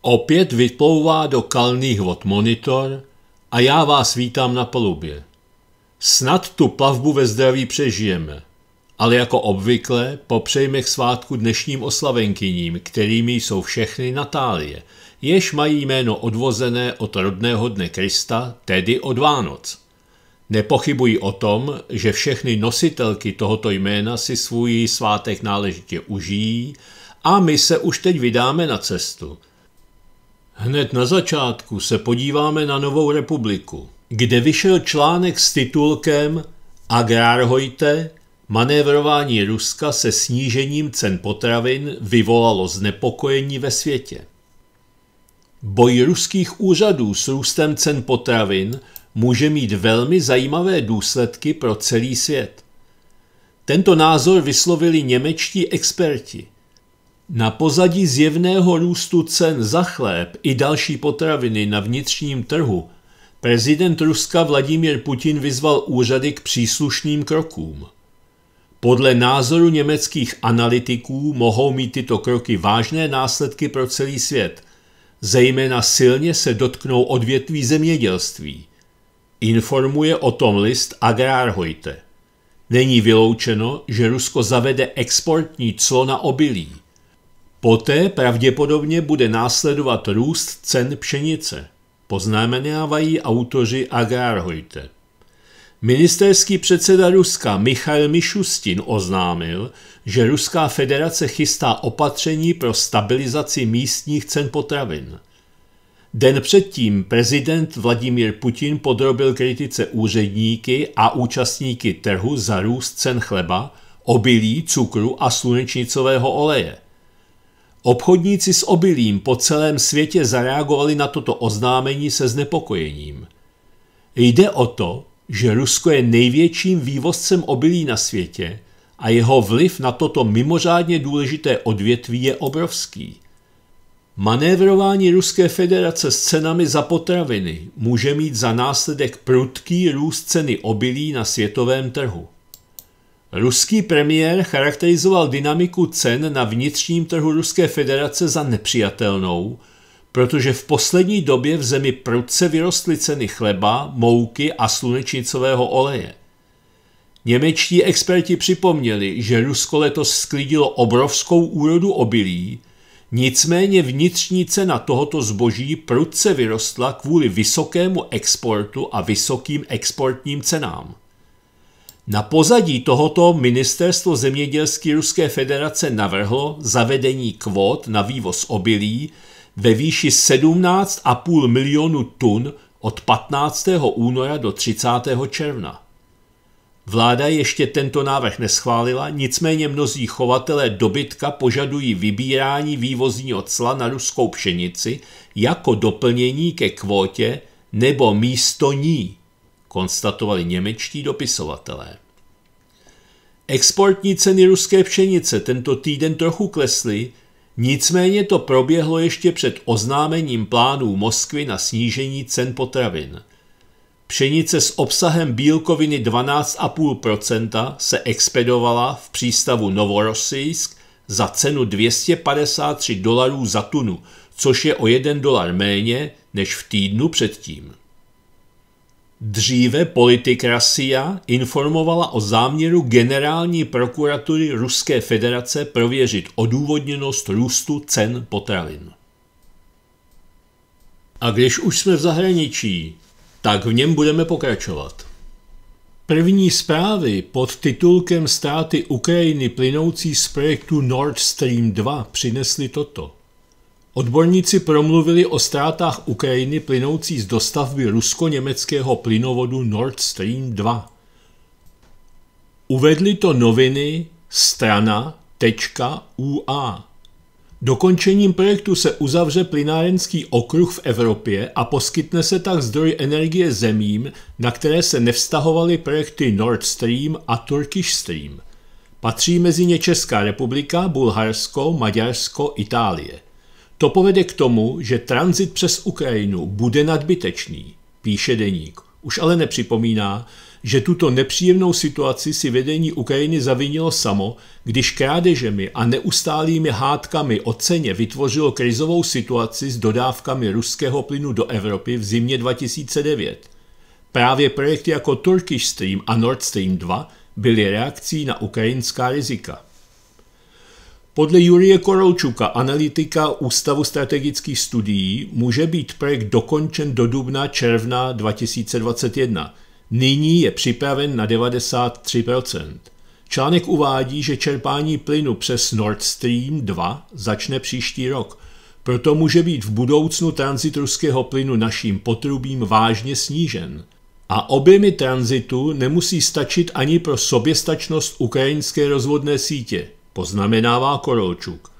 Opět vyplouvá do kalných vod monitor a já vás vítám na palubě. Snad tu plavbu ve zdraví přežijeme, ale jako obvykle popřejme k svátku dnešním oslavenkyním, kterými jsou všechny Natálie, jež mají jméno odvozené od rodného dne Krista, tedy od Vánoc. Nepochybuji o tom, že všechny nositelky tohoto jména si svůj svátek náležitě užijí a my se už teď vydáme na cestu. Hned na začátku se podíváme na Novou republiku, kde vyšel článek s titulkem Agrárhojte, manévrování Ruska se snížením cen potravin vyvolalo znepokojení ve světě. Boj ruských úřadů s růstem cen potravin může mít velmi zajímavé důsledky pro celý svět. Tento názor vyslovili němečtí experti. Na pozadí zjevného růstu cen za chléb i další potraviny na vnitřním trhu prezident Ruska Vladimír Putin vyzval úřady k příslušným krokům. Podle názoru německých analytiků mohou mít tyto kroky vážné následky pro celý svět, zejména silně se dotknou odvětví zemědělství. Informuje o tom list Agrárhojte. Není vyloučeno, že Rusko zavede exportní clo na obilí. Poté pravděpodobně bude následovat růst cen pšenice. Poznamenávají autoři Agrárhojte. Ministerský předseda Ruska Michail Mišustin oznámil, že Ruská federace chystá opatření pro stabilizaci místních cen potravin. Den předtím prezident Vladimír Putin podrobil kritice úředníky a účastníky trhu za růst cen chleba, obilí, cukru a slunečnicového oleje. Obchodníci s obilím po celém světě zareagovali na toto oznámení se znepokojením. Jde o to, že Rusko je největším vývozcem obilí na světě a jeho vliv na toto mimořádně důležité odvětví je obrovský. Manévrování Ruské federace s cenami za potraviny může mít za následek prudký růst ceny obilí na světovém trhu. Ruský premiér charakterizoval dynamiku cen na vnitřním trhu Ruské federace za nepřijatelnou, protože v poslední době v zemi prudce vyrostly ceny chleba, mouky a slunečnicového oleje. Němečtí experti připomněli, že Rusko letos sklidilo obrovskou úrodu obilí, nicméně vnitřní cena tohoto zboží prudce vyrostla kvůli vysokému exportu a vysokým exportním cenám. Na pozadí tohoto ministerstvo zemědělství Ruské federace navrhlo zavedení kvót na vývoz obilí ve výši 17,5 milionu tun od 15. února do 30. června. Vláda ještě tento návrh neschválila, nicméně mnozí chovatelé dobytka požadují vybírání vývozního cla na ruskou pšenici jako doplnění ke kvótě nebo místo ní, konstatovali němečtí dopisovatelé. Exportní ceny ruské pšenice tento týden trochu klesly, nicméně to proběhlo ještě před oznámením plánů Moskvy na snížení cen potravin. Pšenice s obsahem bílkoviny 12,5% se expedovala v přístavu Novorossijsk za cenu 253 dolarů za tunu, což je o 1 dolar méně než v týdnu předtím. Dříve Politikrasia informovala o záměru generální prokuratury Ruské federace prověřit odůvodněnost růstu cen potravin. A když už jsme v zahraničí, tak v něm budeme pokračovat. První zprávy pod titulkem Státy Ukrajiny plynoucí z projektu Nord Stream 2 přinesly toto. Odborníci promluvili o ztrátách Ukrajiny plynoucí z dostavby rusko-německého plynovodu Nord Stream 2. Uvedli to noviny strana.ua. Dokončením projektu se uzavře plynárenský okruh v Evropě a poskytne se tak zdroj energie zemím, na které se nevztahovaly projekty Nord Stream a Turkish Stream. Patří mezi ně Česká republika, Bulharsko, Maďarsko, Itálie. To povede k tomu, že tranzit přes Ukrajinu bude nadbytečný, píše deník. Už ale nepřipomíná, že tuto nepříjemnou situaci si vedení Ukrajiny zavinilo samo, když krádežemi a neustálými hádkami o ceně vytvořilo krizovou situaci s dodávkami ruského plynu do Evropy v zimě 2009. Právě projekty jako Turkish Stream a Nord Stream 2 byly reakcí na ukrajinská rizika. Podle Jurie Koroučuka, analytika Ústavu strategických studií, může být projekt dokončen do dubna června 2021. Nyní je připraven na 93%. Článek uvádí, že čerpání plynu přes Nord Stream 2 začne příští rok. Proto může být v budoucnu tranzit ruského plynu naším potrubím vážně snížen. A objemy tranzitu nemusí stačit ani pro soběstačnost ukrajinské rozvodné sítě poznamenává Korolčuk.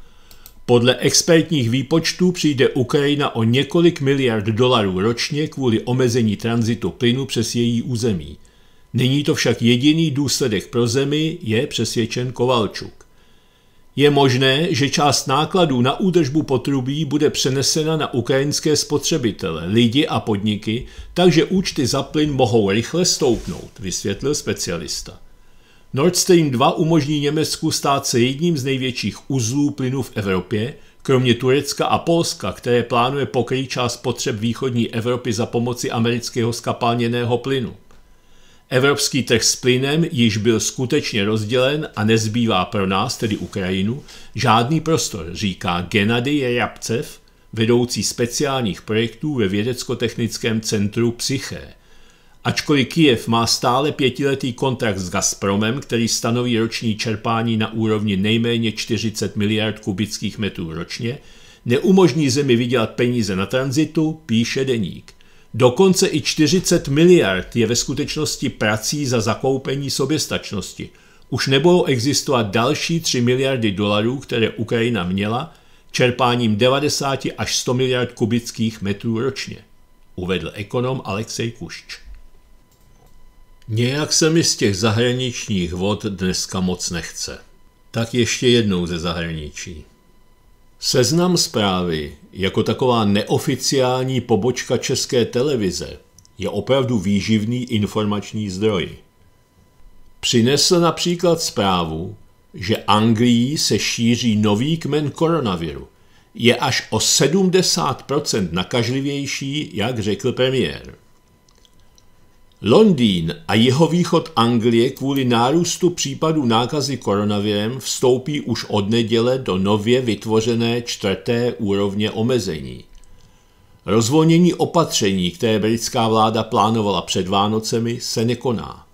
Podle expertních výpočtů přijde Ukrajina o několik miliard dolarů ročně kvůli omezení tranzitu plynu přes její území. Není to však jediný důsledek pro zemi, je přesvědčen Kovalčuk. Je možné, že část nákladů na údržbu potrubí bude přenesena na ukrajinské spotřebitele, lidi a podniky, takže účty za plyn mohou rychle stoupnout, vysvětlil specialista. Nord Stream 2 umožní Německu stát se jedním z největších uzlů plynu v Evropě, kromě Turecka a Polska, které plánuje pokrýt část potřeb východní Evropy za pomoci amerického skapalněného plynu. Evropský trh s plynem již byl skutečně rozdělen a nezbývá pro nás, tedy Ukrajinu, žádný prostor, říká Gennady Jerabcev, vedoucí speciálních projektů ve vědecko-technickém centru Psyché. Ačkoliv Kijev má stále pětiletý kontrakt s Gazpromem, který stanoví roční čerpání na úrovni nejméně 40 miliard kubických metrů ročně, neumožní zemi vydělat peníze na tranzitu, píše deník. Dokonce i 40 miliard je ve skutečnosti prací za zakoupení soběstačnosti. Už nebudou existovat další 3 miliardy dolarů, které Ukrajina měla, čerpáním 90 až 100 miliard kubických metrů ročně, uvedl ekonom Alexej Kušč. Nějak se mi z těch zahraničních vod dneska moc nechce. Tak ještě jednou ze zahraničí. Seznam zprávy jako taková neoficiální pobočka české televize je opravdu výživný informační zdroj. Přinesl například zprávu, že Anglii se šíří nový kmen koronaviru. Je až o 70% nakažlivější, jak řekl premiér. Londýn a jeho východ Anglie kvůli nárůstu případů nákazy koronavirem vstoupí už od neděle do nově vytvořené čtvrté úrovně omezení. Rozvolnění opatření, které britská vláda plánovala před Vánocemi, se nekoná.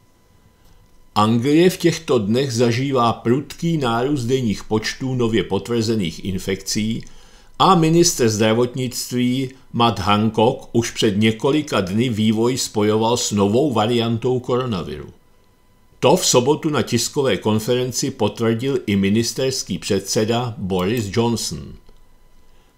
Anglie v těchto dnech zažívá prudký nárůst denních počtů nově potvrzených infekcí a minister zdravotnictví Matt Hancock už před několika dny vývoj spojoval s novou variantou koronaviru. To v sobotu na tiskové konferenci potvrdil i ministerský předseda Boris Johnson.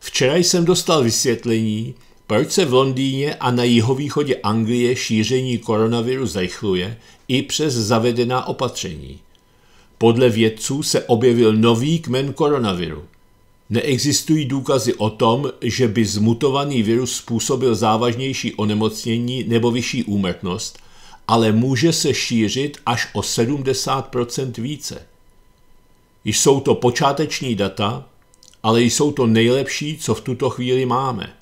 Včera jsem dostal vysvětlení, proč se v Londýně a na jihovýchodě Anglie šíření koronaviru zrychluje i přes zavedená opatření. Podle vědců se objevil nový kmen koronaviru – Neexistují důkazy o tom, že by zmutovaný virus způsobil závažnější onemocnění nebo vyšší úmrtnost, ale může se šířit až o 70% více. Jsou to počáteční data, ale jsou to nejlepší, co v tuto chvíli máme.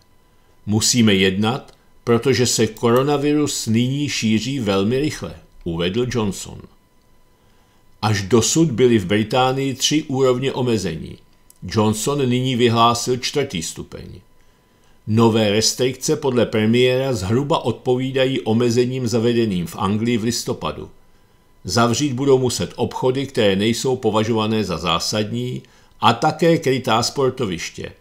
Musíme jednat, protože se koronavirus nyní šíří velmi rychle, uvedl Johnson. Až dosud byly v Británii tři úrovně omezení. Johnson nyní vyhlásil čtvrtý stupeň. Nové restrikce podle premiéra zhruba odpovídají omezením zavedeným v Anglii v listopadu. Zavřít budou muset obchody, které nejsou považované za zásadní, a také krytá sportoviště.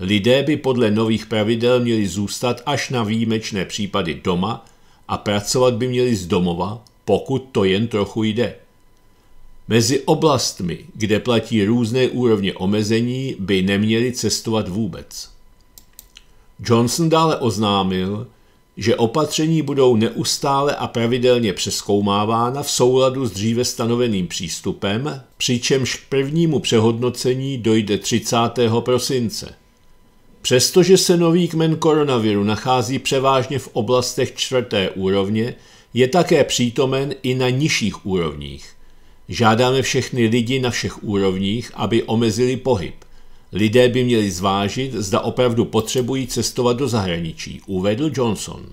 Lidé by podle nových pravidel měli zůstat až na výjimečné případy doma a pracovat by měli z domova, pokud to jen trochu jde. Mezi oblastmi, kde platí různé úrovně omezení, by neměli cestovat vůbec. Johnson dále oznámil, že opatření budou neustále a pravidelně přeskoumávána v souladu s dříve stanoveným přístupem, přičemž k prvnímu přehodnocení dojde 30. prosince. Přestože se nový kmen koronaviru nachází převážně v oblastech čtvrté úrovně, je také přítomen i na nižších úrovních. Žádáme všechny lidi na všech úrovních, aby omezili pohyb. Lidé by měli zvážit, zda opravdu potřebují cestovat do zahraničí, uvedl Johnson.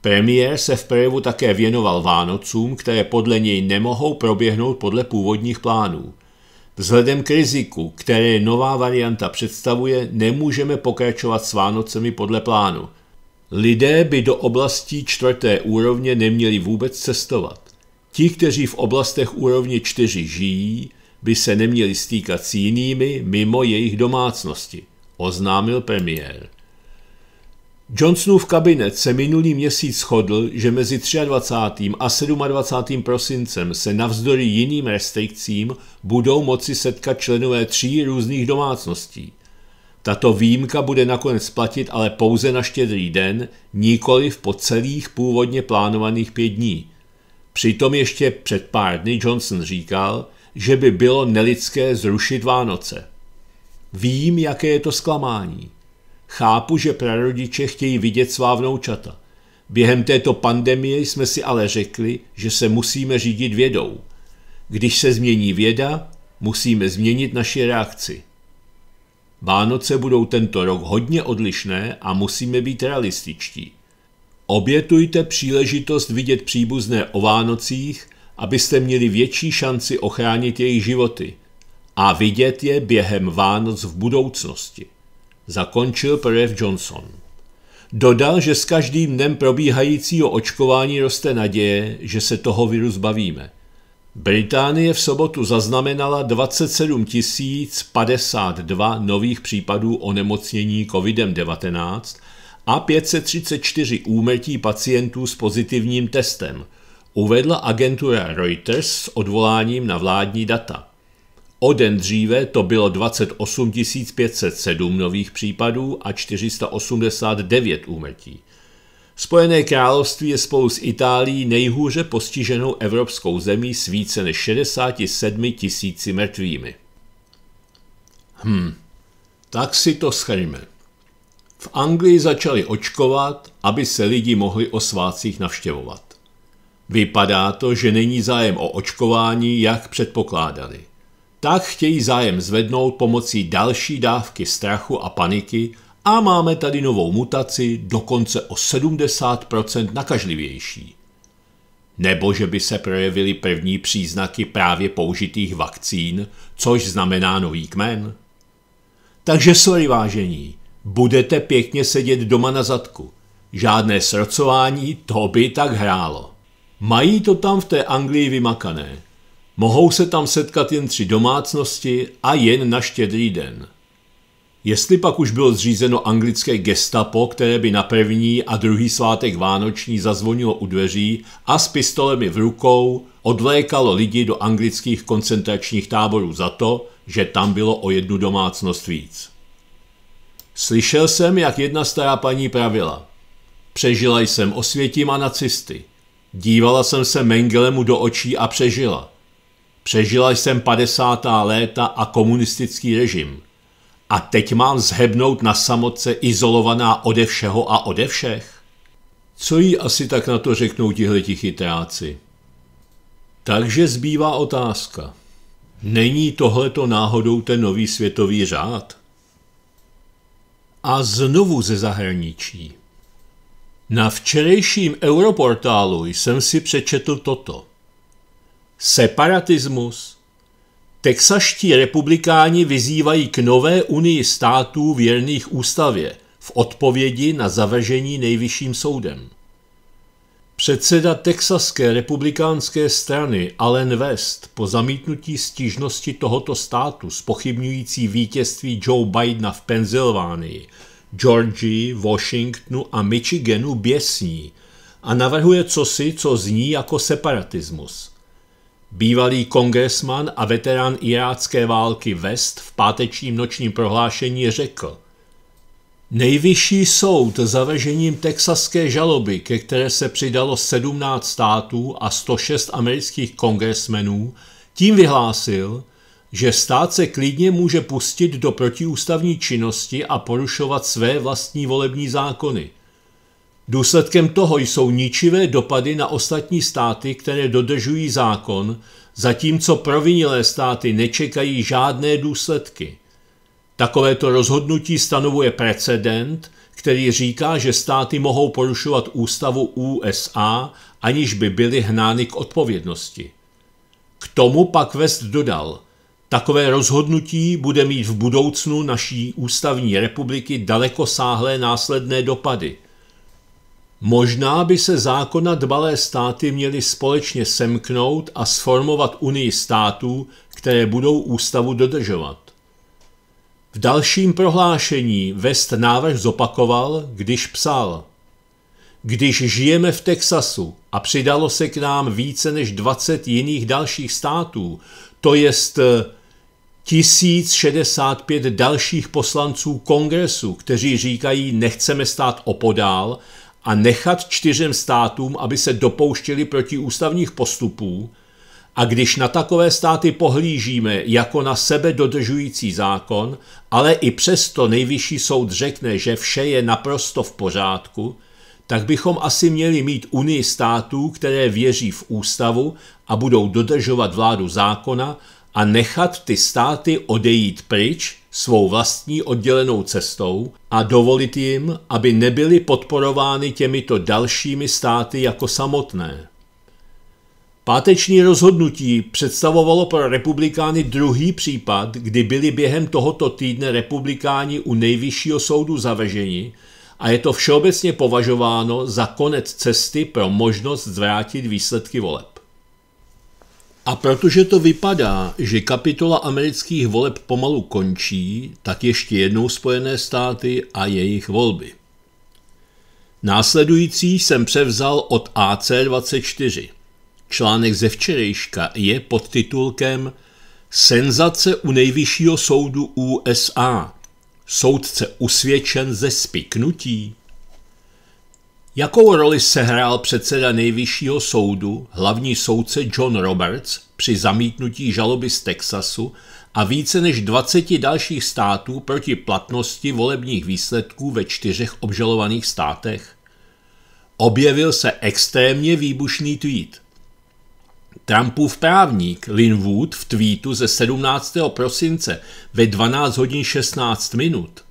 Premiér se v projevu také věnoval Vánocům, které podle něj nemohou proběhnout podle původních plánů. Vzhledem k riziku, které nová varianta představuje, nemůžeme pokračovat s Vánocemi podle plánu. Lidé by do oblastí čtvrté úrovně neměli vůbec cestovat. Ti, kteří v oblastech úrovně 4 žijí, by se neměli stýkat s jinými mimo jejich domácnosti, oznámil premiér. Johnsonův kabinet se minulý měsíc shodl, že mezi 23. a 27. prosincem se navzdory jiným restrikcím budou moci setkat členové tří různých domácností. Tato výjimka bude nakonec platit ale pouze na štědrý den, nikoli po celých původně plánovaných pět dní. Přitom ještě před pár dny Johnson říkal, že by bylo nelidské zrušit Vánoce. Vím, jaké je to zklamání. Chápu, že prarodiče chtějí vidět svá vnoučata. Během této pandemie jsme si ale řekli, že se musíme řídit vědou. Když se změní věda, musíme změnit naši reakci. Vánoce budou tento rok hodně odlišné a musíme být realističtí. Obětujte příležitost vidět příbuzné o Vánocích, abyste měli větší šanci ochránit jejich životy a vidět je během Vánoc v budoucnosti zakončil projev Johnson. Dodal, že s každým dnem probíhajícího očkování roste naděje, že se toho viru zbavíme. Británie v sobotu zaznamenala 27 052 nových případů onemocnění COVID-19 a 534 úmrtí pacientů s pozitivním testem, uvedla agentura Reuters s odvoláním na vládní data. O den dříve to bylo 28 507 nových případů a 489 úmrtí. Spojené království je spolu s Itálií nejhůře postiženou evropskou zemí s více než 67 tisíci mrtvými. Hm, tak si to schrňme. V Anglii začali očkovat, aby se lidi mohli o svácích navštěvovat. Vypadá to, že není zájem o očkování, jak předpokládali – tak chtějí zájem zvednout pomocí další dávky strachu a paniky a máme tady novou mutaci dokonce o 70% nakažlivější. Nebo že by se projevily první příznaky právě použitých vakcín, což znamená nový kmen. Takže sorry vážení, budete pěkně sedět doma na zadku. Žádné srocování, to by tak hrálo. Mají to tam v té Anglii vymakané. Mohou se tam setkat jen tři domácnosti a jen na štědrý den. Jestli pak už bylo zřízeno anglické gestapo, které by na první a druhý svátek vánoční zazvonilo u dveří a s pistolemi v rukou odvlékalo lidi do anglických koncentračních táborů za to, že tam bylo o jednu domácnost víc. Slyšel jsem, jak jedna stará paní pravila. Přežila jsem osvětím a nacisty. Dívala jsem se Mengelemu do očí a přežila. Přežila jsem 50. léta a komunistický režim. A teď mám zhebnout na samotce izolovaná ode všeho a ode všech? Co jí asi tak na to řeknou tihleti chytráci? Takže zbývá otázka. Není tohleto náhodou ten nový světový řád? A znovu ze zahraničí. Na včerejším Europortálu jsem si přečetl toto. Separatismus. Texaští republikáni vyzývají k nové unii států věrných ústavě v odpovědi na zavržení nejvyšším soudem. Předseda texaské republikánské strany Allen West po zamítnutí stížnosti tohoto státu spochybňující vítězství Joe Bidena v Pensylvánii, Georgii, Washingtonu a Michiganu běsní a navrhuje cosi, co zní jako separatismus – Bývalý kongresman a veterán irácké války West v pátečním nočním prohlášení řekl Nejvyšší soud zavežením texaské žaloby, ke které se přidalo 17 států a 106 amerických kongresmenů, tím vyhlásil, že stát se klidně může pustit do protiústavní činnosti a porušovat své vlastní volební zákony. Důsledkem toho jsou ničivé dopady na ostatní státy, které dodržují zákon, zatímco provinilé státy nečekají žádné důsledky. Takovéto rozhodnutí stanovuje precedent, který říká, že státy mohou porušovat ústavu USA, aniž by byly hnány k odpovědnosti. K tomu pak West dodal, takové rozhodnutí bude mít v budoucnu naší ústavní republiky daleko sáhlé následné dopady. Možná by se zákona dbalé státy měly společně semknout a sformovat unii států, které budou ústavu dodržovat. V dalším prohlášení West návrh zopakoval, když psal Když žijeme v Texasu a přidalo se k nám více než 20 jiných dalších států, to jest 1065 dalších poslanců kongresu, kteří říkají, nechceme stát opodál a nechat čtyřem státům, aby se dopouštěli proti ústavních postupů, a když na takové státy pohlížíme jako na sebe dodržující zákon, ale i přesto nejvyšší soud řekne, že vše je naprosto v pořádku, tak bychom asi měli mít unii států, které věří v ústavu a budou dodržovat vládu zákona a nechat ty státy odejít pryč svou vlastní oddělenou cestou a dovolit jim, aby nebyly podporovány těmito dalšími státy jako samotné. Páteční rozhodnutí představovalo pro republikány druhý případ, kdy byli během tohoto týdne republikáni u nejvyššího soudu zaveženi a je to všeobecně považováno za konec cesty pro možnost zvrátit výsledky voleb. A protože to vypadá, že kapitola amerických voleb pomalu končí, tak ještě jednou Spojené státy a jejich volby. Následující jsem převzal od AC24. Článek ze včerejška je pod titulkem Senzace u nejvyššího soudu USA. Soudce usvědčen ze spiknutí. Jakou roli sehrál předseda nejvyššího soudu, hlavní soudce John Roberts, při zamítnutí žaloby z Texasu a více než 20 dalších států proti platnosti volebních výsledků ve čtyřech obžalovaných státech? Objevil se extrémně výbušný tweet – Trumpův právník Lin Wood v tweetu ze 17. prosince ve 12 hodin 16 minut,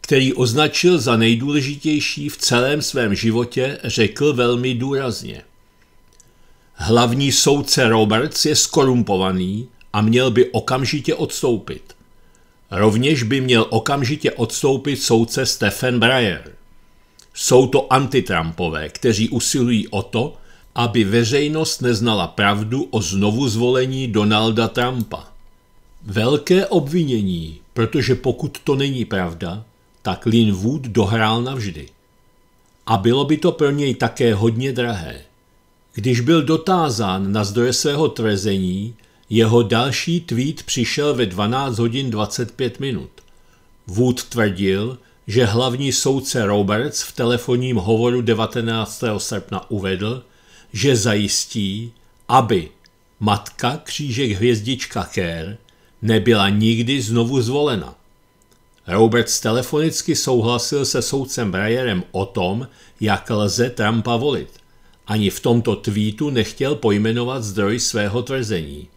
který označil za nejdůležitější v celém svém životě, řekl velmi důrazně. Hlavní soudce Roberts je skorumpovaný a měl by okamžitě odstoupit. Rovněž by měl okamžitě odstoupit soudce Stephen Breyer. Jsou to antitrumpové, kteří usilují o to, aby veřejnost neznala pravdu o znovu zvolení Donalda Trumpa. Velké obvinění, protože pokud to není pravda, tak Lin Wood dohrál navždy. A bylo by to pro něj také hodně drahé. Když byl dotázán na zdroje svého tvrzení, jeho další tweet přišel ve 12 hodin 25 minut. Wood tvrdil, že hlavní soudce Roberts v telefonním hovoru 19. srpna uvedl, že zajistí, aby matka křížek hvězdička Kerr nebyla nikdy znovu zvolena. Roberts telefonicky souhlasil se soudcem Breyerem o tom, jak lze Trumpa volit. Ani v tomto tweetu nechtěl pojmenovat zdroj svého tvrzení.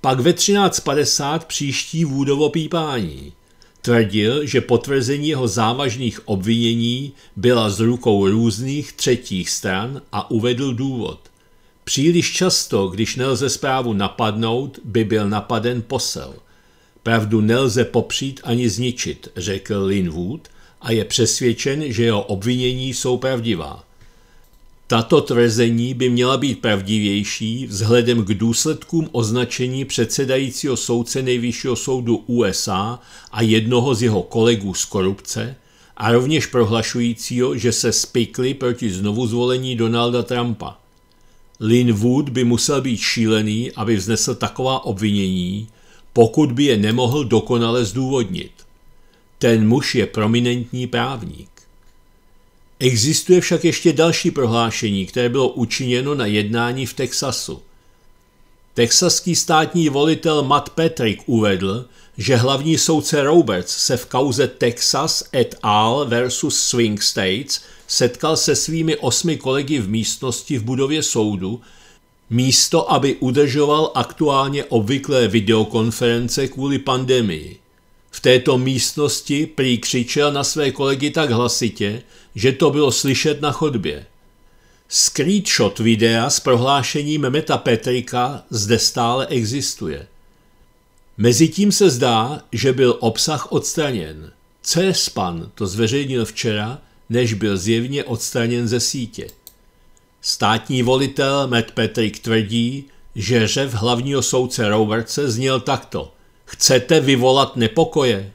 Pak ve 13.50 příští Woodovo pípání. Tvrdil, že potvrzení jeho závažných obvinění byla z rukou různých třetích stran a uvedl důvod. Příliš často, když nelze zprávu napadnout, by byl napaden posel. Pravdu nelze popřít ani zničit, řekl Linwood a je přesvědčen, že jeho obvinění jsou pravdivá. Tato tvrzení by měla být pravdivější vzhledem k důsledkům označení předsedajícího soudce Nejvyššího soudu USA a jednoho z jeho kolegů z korupce a rovněž prohlašujícího, že se spikli proti znovu zvolení Donalda Trumpa. Lin Wood by musel být šílený, aby vznesl taková obvinění, pokud by je nemohl dokonale zdůvodnit. Ten muž je prominentní právník. Existuje však ještě další prohlášení, které bylo učiněno na jednání v Texasu. Texaský státní volitel Matt Patrick uvedl, že hlavní soudce Roberts se v kauze Texas et al. versus Swing States setkal se svými osmi kolegy v místnosti v budově soudu, místo aby udržoval aktuálně obvyklé videokonference kvůli pandemii. V této místnosti prý křičel na své kolegy tak hlasitě, že to bylo slyšet na chodbě. Screenshot videa s prohlášením Meta Petrika zde stále existuje. Mezitím se zdá, že byl obsah odstraněn. CSPAN to zveřejnil včera, než byl zjevně odstraněn ze sítě. Státní volitel Matt Patrick tvrdí, že řev hlavního soudce Robertse zněl takto. Chcete vyvolat nepokoje?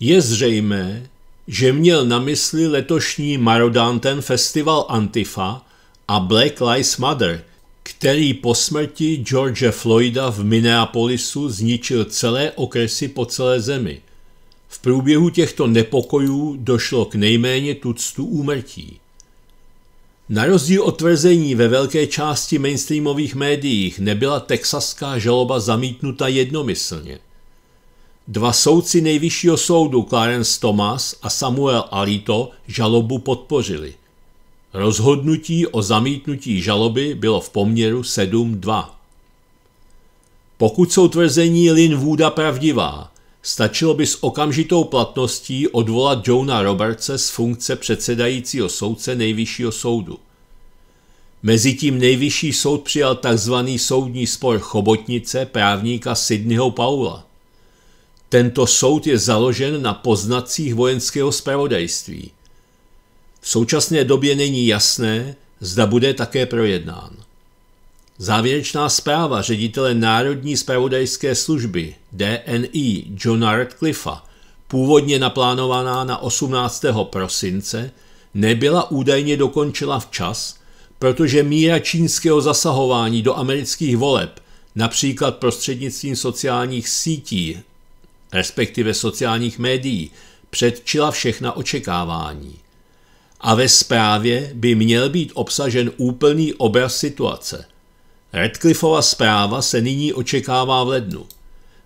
Je zřejmé, že měl na mysli letošní Marodanten festival Antifa a Black Lives Matter, který po smrti George Floyda v Minneapolisu zničil celé okresy po celé zemi. V průběhu těchto nepokojů došlo k nejméně tuctu úmrtí. Na rozdíl od tvrzení ve velké části mainstreamových médiích nebyla texaská žaloba zamítnuta jednomyslně. Dva soudci nejvyššího soudu Clarence Thomas a Samuel Alito žalobu podpořili. Rozhodnutí o zamítnutí žaloby bylo v poměru 7-2. Pokud jsou tvrzení Lynn Wooda pravdivá, stačilo by s okamžitou platností odvolat Johna Robertse z funkce předsedajícího soudce nejvyššího soudu. Mezitím nejvyšší soud přijal tzv. soudní spor chobotnice právníka Sydneyho Paula. Tento soud je založen na poznacích vojenského spravodajství – v současné době není jasné, zda bude také projednán. Závěrečná zpráva ředitele Národní spravodajské služby DNI Johna Radcliffa, původně naplánovaná na 18. prosince, nebyla údajně dokončena včas, protože míra čínského zasahování do amerických voleb, například prostřednictvím sociálních sítí, respektive sociálních médií, předčila všechna očekávání a ve zprávě by měl být obsažen úplný obraz situace. Radcliffova zpráva se nyní očekává v lednu.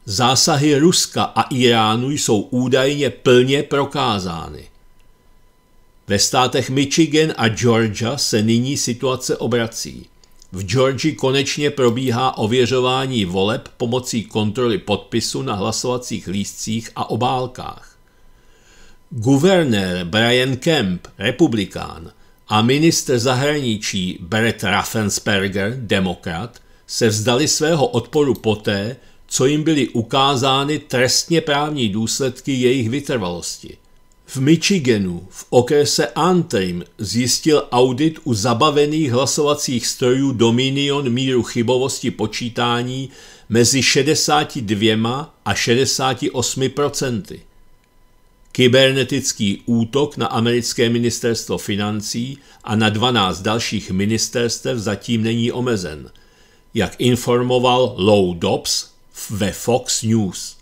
Zásahy Ruska a Iránu jsou údajně plně prokázány. Ve státech Michigan a Georgia se nyní situace obrací. V Georgii konečně probíhá ověřování voleb pomocí kontroly podpisu na hlasovacích lístcích a obálkách. Guvernér Brian Kemp, republikán, a ministr zahraničí Brett Raffensperger, demokrat, se vzdali svého odporu poté, co jim byly ukázány trestně právní důsledky jejich vytrvalosti. V Michiganu v okrese Antrim zjistil audit u zabavených hlasovacích strojů Dominion míru chybovosti počítání mezi 62 a 68 procenty. Kybernetický útok na americké ministerstvo financí a na 12 dalších ministerstev zatím není omezen, jak informoval Low Dobbs ve Fox News.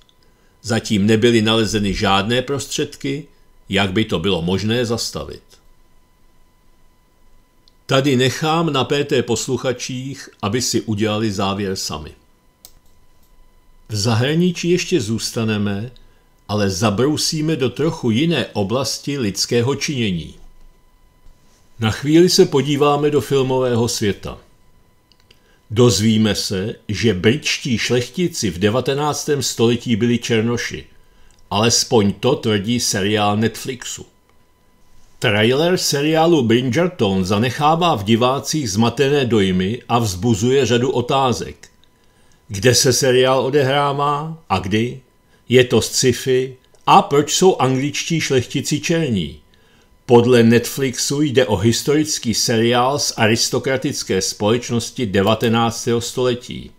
Zatím nebyly nalezeny žádné prostředky, jak by to bylo možné zastavit. Tady nechám na PT posluchačích, aby si udělali závěr sami. V zahraničí ještě zůstaneme, ale zabrousíme do trochu jiné oblasti lidského činění. Na chvíli se podíváme do filmového světa. Dozvíme se, že britští šlechtici v 19. století byli černoši. Alespoň to tvrdí seriál Netflixu. Trailer seriálu Bridgerton zanechává v divácích zmatené dojmy a vzbuzuje řadu otázek. Kde se seriál odehrává a kdy? Je to sci-fi? A proč jsou angličtí šlechtici černí? Podle Netflixu jde o historický seriál z aristokratické společnosti 19. století.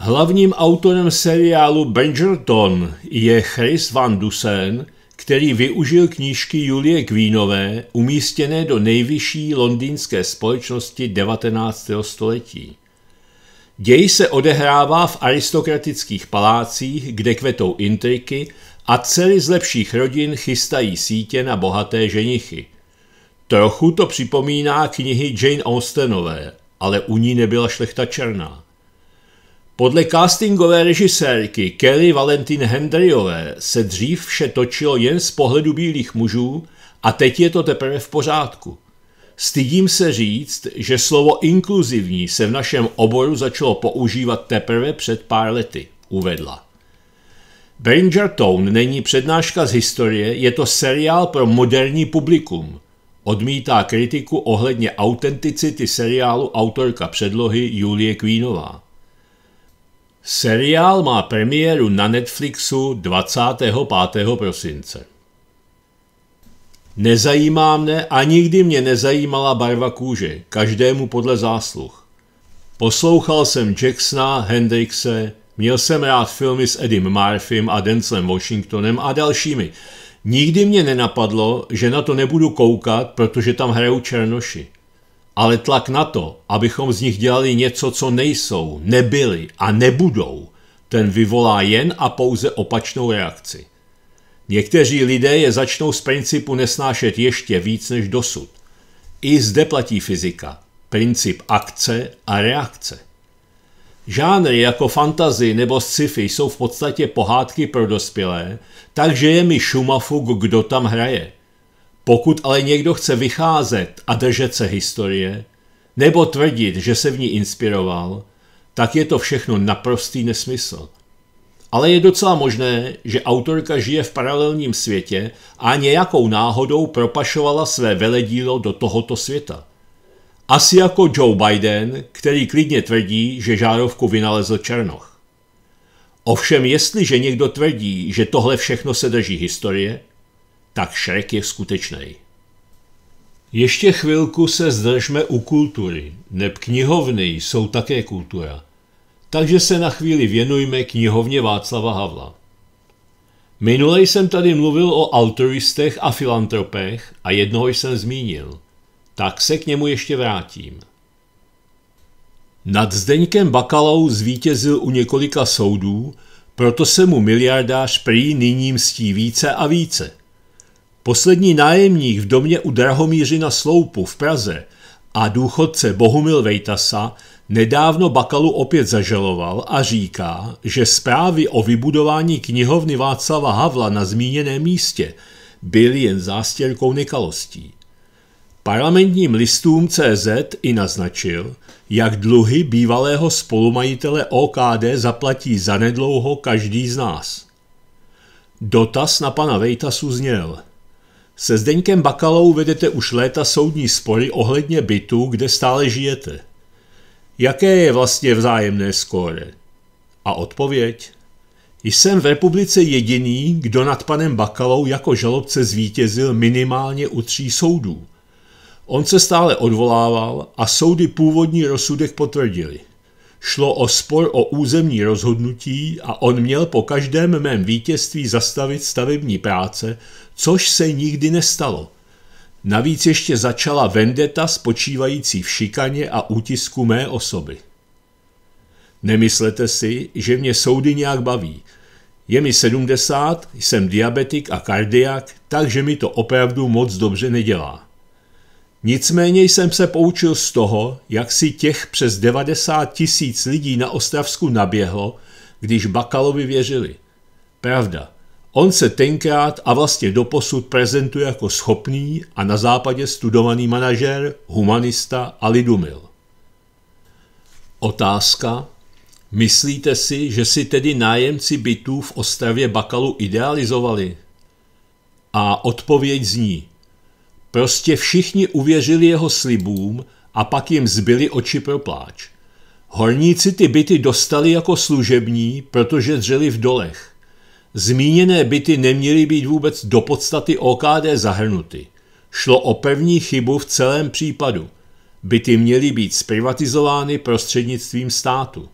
Hlavním autorem seriálu Bridgerton je Chris Van Dusen, který využil knížky Julie Queenové umístěné do nejvyšší londýnské společnosti 19. století. Děj se odehrává v aristokratických palácích, kde kvetou intriky a dcery z lepších rodin chystají sítě na bohaté ženichy. Trochu to připomíná knihy Jane Austenové, ale u ní nebyla šlechta černá. Podle castingové režisérky Kelly Valentin Hendryové se dřív vše točilo jen z pohledu bílých mužů a teď je to teprve v pořádku. Stydím se říct, že slovo inkluzivní se v našem oboru začalo používat teprve před pár lety, uvedla. Tone není přednáška z historie, je to seriál pro moderní publikum. Odmítá kritiku ohledně autenticity seriálu autorka předlohy Julie Queenová. Seriál má premiéru na Netflixu 25. prosince. Nezajímá mne a nikdy mě nezajímala barva kůže, každému podle zásluh. Poslouchal jsem Jacksona, Hendrixe, měl jsem rád filmy s Eddie Murphym a Denzelem Washingtonem a dalšími. Nikdy mě nenapadlo, že na to nebudu koukat, protože tam hrajou černoši. Ale tlak na to, abychom z nich dělali něco, co nejsou, nebyli a nebudou, ten vyvolá jen a pouze opačnou reakci. Někteří lidé je začnou z principu nesnášet ještě víc než dosud. I zde platí fyzika, princip akce a reakce. Žánry jako fantazy nebo sci-fi jsou v podstatě pohádky pro dospělé, takže je mi šumafuk, kdo tam hraje. Pokud ale někdo chce vycházet a držet se historie, nebo tvrdit, že se v ní inspiroval, tak je to všechno naprostý nesmysl. Ale je docela možné, že autorka žije v paralelním světě a nějakou náhodou propašovala své veledílo do tohoto světa. Asi jako Joe Biden, který klidně tvrdí, že žárovku vynalezl Černoch. Ovšem, jestliže někdo tvrdí, že tohle všechno se drží historie, tak Šrek je skutečný. Ještě chvilku se zdržme u kultury, neb knihovny jsou také kultura. Takže se na chvíli věnujme knihovně Václava Havla. Minule jsem tady mluvil o altruistech a filantropech a jednoho jsem zmínil. Tak se k němu ještě vrátím. Nad Zdeňkem Bakalou zvítězil u několika soudů, proto se mu miliardář prý nyní mstí více a více. Poslední nájemník v domě u Drahomíři na Sloupu v Praze a důchodce Bohumil Vejtasa nedávno Bakalu opět zažaloval a říká, že zprávy o vybudování knihovny Václava Havla na zmíněném místě byly jen zástěrkou nekalostí. Parlamentním listům CZ i naznačil, jak dluhy bývalého spolumajitele OKD zaplatí zanedlouho každý z nás. Dotaz na pana Vejtasu zněl – se Zdeňkem Bakalou vedete už léta soudní spory ohledně bytu, kde stále žijete. Jaké je vlastně vzájemné skóre? A odpověď? Jsem v republice jediný, kdo nad panem Bakalou jako žalobce zvítězil minimálně u tří soudů. On se stále odvolával a soudy původní rozsudek potvrdili. Šlo o spor o územní rozhodnutí a on měl po každém mém vítězství zastavit stavební práce, což se nikdy nestalo. Navíc ještě začala vendeta spočívající v šikaně a útisku mé osoby. Nemyslete si, že mě soudy nějak baví. Je mi 70, jsem diabetik a kardiak, takže mi to opravdu moc dobře nedělá. Nicméně jsem se poučil z toho, jak si těch přes 90 tisíc lidí na Ostravsku naběhlo, když Bakalovi věřili. Pravda, on se tenkrát a vlastně doposud prezentuje jako schopný a na západě studovaný manažer, humanista a lidumil. Otázka. Myslíte si, že si tedy nájemci bytů v Ostravě Bakalu idealizovali? A odpověď zní – Prostě všichni uvěřili jeho slibům a pak jim zbyly oči pro pláč. Horníci ty byty dostali jako služební, protože dřeli v dolech. Zmíněné byty neměly být vůbec do podstaty OKD zahrnuty. Šlo o první chybu v celém případu. Byty měly být zprivatizovány prostřednictvím státu.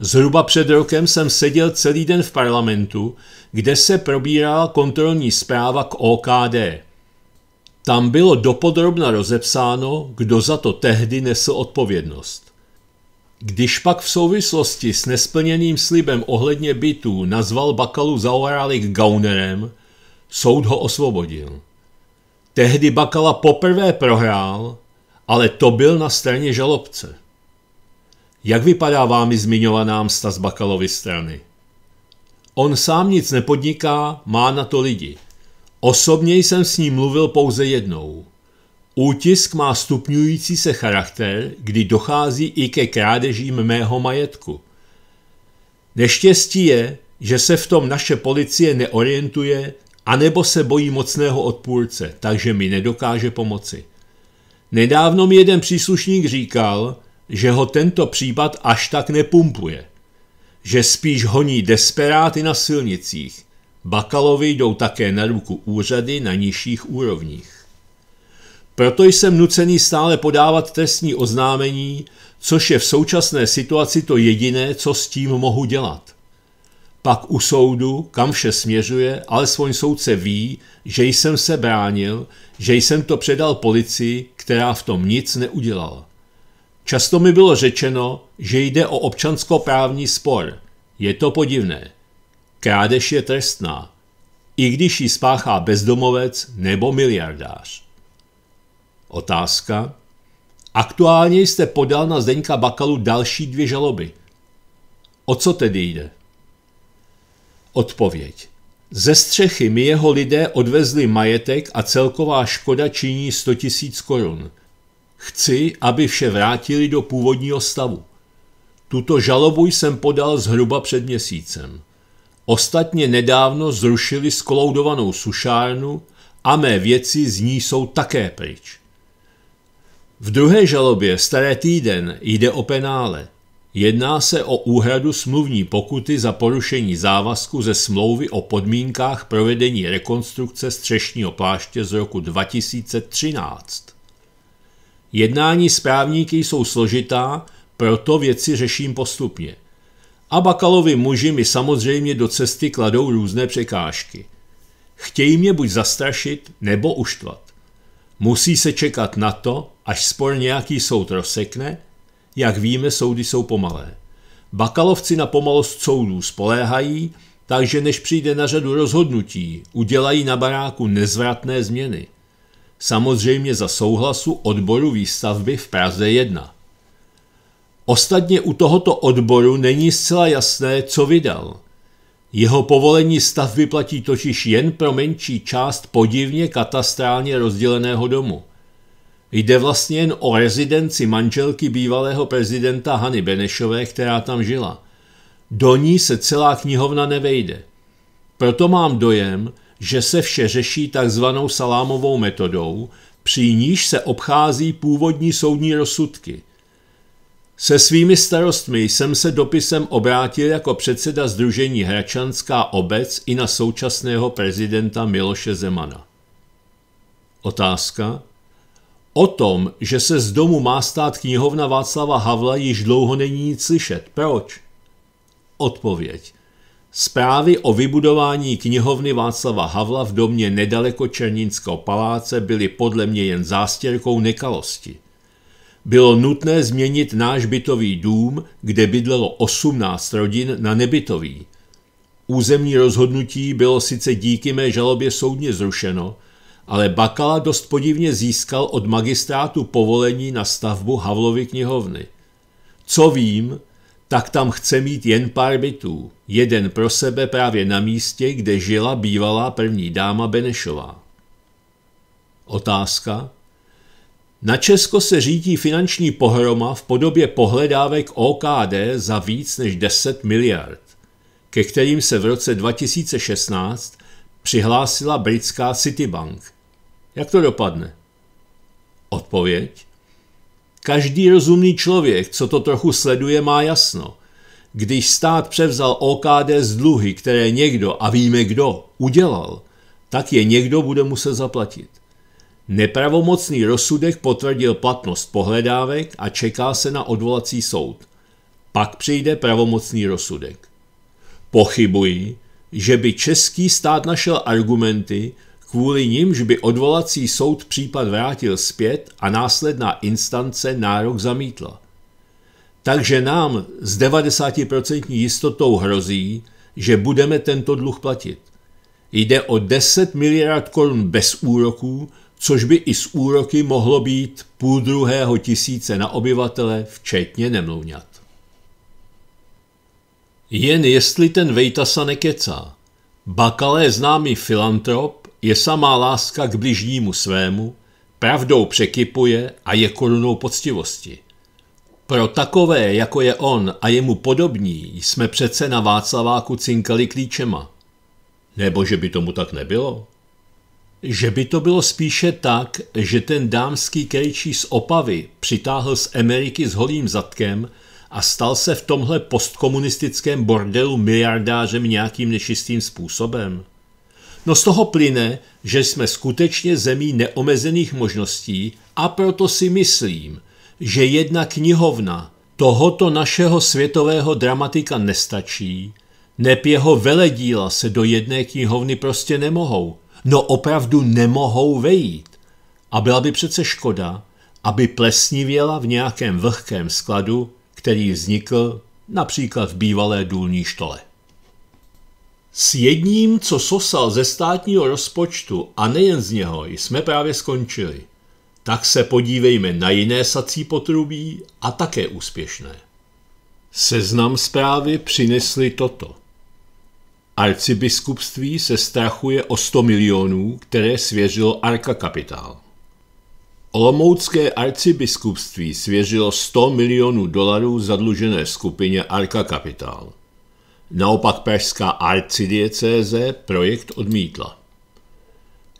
Zhruba před rokem jsem seděl celý den v parlamentu, kde se probírala kontrolní zpráva k OKD – tam bylo dopodrobna rozepsáno, kdo za to tehdy nesl odpovědnost. Když pak v souvislosti s nesplněným slibem ohledně bytů nazval Bakalu Zaoralik gaunerem, soud ho osvobodil. Tehdy Bakala poprvé prohrál, ale to byl na straně žalobce. Jak vypadá vámi zmiňovaná msta z Bakalovy strany? On sám nic nepodniká, má na to lidi. Osobně jsem s ním mluvil pouze jednou. Útisk má stupňující se charakter, kdy dochází i ke krádežím mého majetku. Neštěstí je, že se v tom naše policie neorientuje, anebo se bojí mocného odpůrce, takže mi nedokáže pomoci. Nedávno mi jeden příslušník říkal, že ho tento případ až tak nepumpuje, že spíš honí desperáty na silnicích. Bakalovi jdou také na ruku úřady na nižších úrovních. Proto jsem nucený stále podávat trestní oznámení, což je v současné situaci to jediné, co s tím mohu dělat. Pak u soudu, kam vše směřuje, alespoň soudce ví, že jsem se bránil, že jsem to předal policii, která v tom nic neudělala. Často mi bylo řečeno, že jde o občanskoprávní spor. Je to podivné. Krádež je trestná, i když ji spáchá bezdomovec nebo miliardář. Otázka. Aktuálně jste podal na Zdeňka Bakalu další dvě žaloby. O co tedy jde? Odpověď. Ze střechy mi jeho lidé odvezli majetek a celková škoda činí 100 000 korun. Chci, aby vše vrátili do původního stavu. Tuto žalobu jsem podal zhruba před měsícem. Ostatně nedávno zrušili skoloudovanou sušárnu a mé věci z ní jsou také pryč. V druhé žalobě Staré týden jde o penále. Jedná se o úhradu smluvní pokuty za porušení závazku ze smlouvy o podmínkách provedení rekonstrukce střešního pláště z roku 2013. Jednání správníky jsou složitá, proto věci řeším postupně. A Bakalovi muži mi samozřejmě do cesty kladou různé překážky. Chtějí mě buď zastrašit, nebo uštvat. Musí se čekat na to, až spor nějaký soud rozsekne, jak víme, soudy jsou pomalé. Bakalovci na pomalost soudů spoléhají, takže než přijde na řadu rozhodnutí, udělají na baráku nezvratné změny. Samozřejmě za souhlasu odboru výstavby v Praze 1. Ostatně u tohoto odboru není zcela jasné, co vydal. Jeho povolení stavby platí totiž jen pro menší část podivně katastrálně rozděleného domu – Jde vlastně jen o rezidenci manželky bývalého prezidenta Hany Benešové, která tam žila. Do ní se celá knihovna nevejde. Proto mám dojem, že se vše řeší takzvanou salámovou metodou, při níž se obchází původní soudní rozsudky. Se svými starostmi jsem se dopisem obrátil jako předseda Združení Hračanská obec i na současného prezidenta Miloše Zemana. Otázka? O tom, že se z domu má stát knihovna Václava Havla, již dlouho není nic slyšet. Proč? Odpověď. Zprávy o vybudování knihovny Václava Havla v domě nedaleko Černínského paláce byly podle mě jen zástěrkou nekalosti. Bylo nutné změnit náš bytový dům, kde bydlelo 18 rodin, na nebytový. Územní rozhodnutí bylo sice díky mé žalobě soudně zrušeno, ale Bakala dost podivně získal od magistrátu povolení na stavbu Havlovy knihovny. Co vím, tak tam chce mít jen pár bytů, jeden pro sebe právě na místě, kde žila bývalá první dáma Benešová. Otázka. Na Česko se řídí finanční pohroma v podobě pohledávek OKD za víc než 10 miliard, ke kterým se v roce 2016 přihlásila britská Citibank. Jak to dopadne? Odpověď? Každý rozumný člověk, co to trochu sleduje, má jasno. Když stát převzal OKD z dluhy, které někdo, a víme kdo, udělal, tak je někdo bude muset zaplatit. Nepravomocný rozsudek potvrdil platnost pohledávek a čeká se na odvolací soud. Pak přijde pravomocný rozsudek. Pochybuji, že by český stát našel argumenty, kvůli nimž by odvolací soud případ vrátil zpět a následná instance nárok zamítla. Takže nám s 90% jistotou hrozí, že budeme tento dluh platit. Jde o 10 miliard korun bez úroků, což by i s úroky mohlo být půl druhého tisíce na obyvatele, včetně nemluvňat. Jen jestli ten Vejtasa nekecá. Bakalé známý filantrop je samá láska k bližnímu svému, pravdou překypuje a je korunou poctivosti. Pro takové, jako je on a jemu podobní, jsme přece na Václaváku cinkali klíčema. Nebo že by tomu tak nebylo? Že by to bylo spíše tak, že ten dámský krejčí z Opavy přitáhl z Ameriky s holým zadkem a stal se v tomhle postkomunistickém bordelu miliardářem nějakým nečistým způsobem? No z toho plyne, že jsme skutečně zemí neomezených možností a proto si myslím, že jedna knihovna tohoto našeho světového dramatika nestačí, neb jeho veledíla se do jedné knihovny prostě nemohou. No opravdu nemohou vejít. A byla by přece škoda, aby plesnivěla v nějakém vlhkém skladu, který vznikl například v bývalé důlní štole. S jedním, co sosal ze státního rozpočtu a nejen z něho, jsme právě skončili. Tak se podívejme na jiné sací potrubí a také úspěšné. Seznam zprávy přinesli toto. Arcibiskupství se strachuje o 100 milionů, které svěřilo Arka Kapitál. Olomoucké arcibiskupství svěřilo 100 milionů dolarů zadlužené skupině Arka Kapitál. Naopak pražská arcidiecéze projekt odmítla.